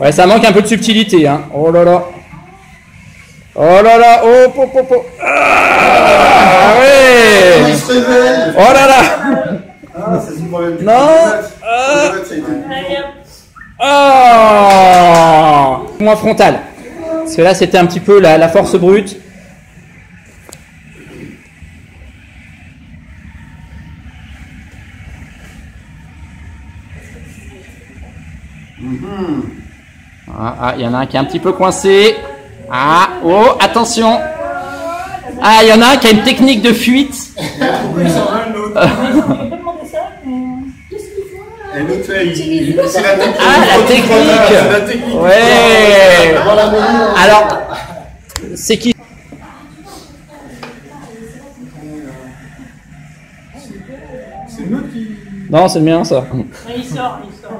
Ouais, ça manque un peu de subtilité, hein. Oh là là. Oh là là, oh, po, po, po. Ah, ouais. Oh là là. Ah, Non. Ah. Oh Moins frontal. Parce que là, c'était un petit peu la force brute. Ah, ah, il y en a un qui est un petit peu coincé. Ah, oh, attention. Ah, il y en a un qui a une technique de fuite. Et l'autre, il, c'est la technique. Ah, la technique. Ouais. Alors, c'est qui? C'est qui. Non, c'est le mien, ça. Il sort, il sort.